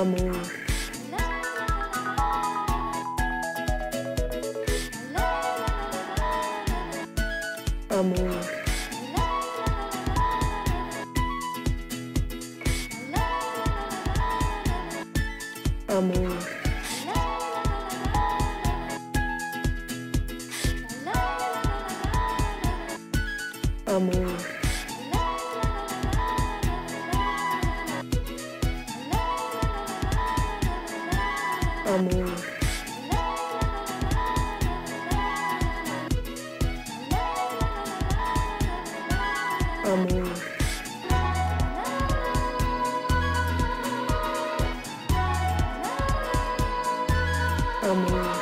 amor, amor, amor, amor, amor, amor, amor,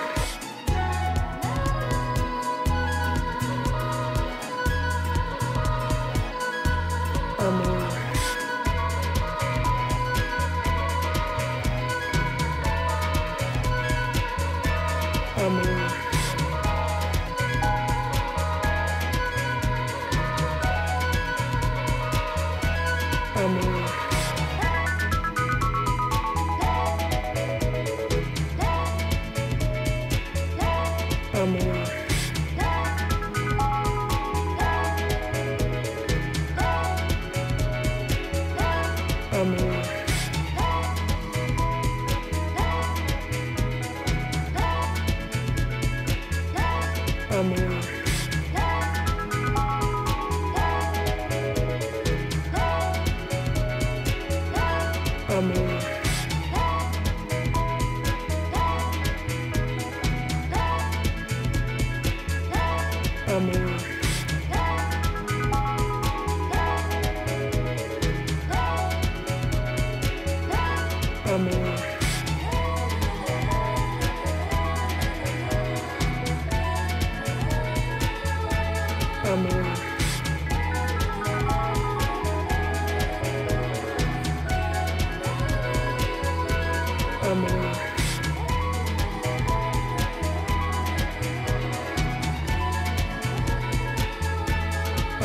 Amor. Amor. Amor. Amor. Amor, amor, amor,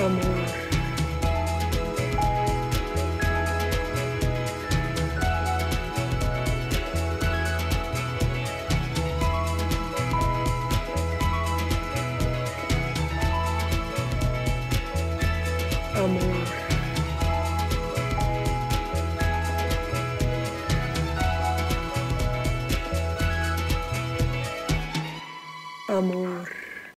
Amor. amor.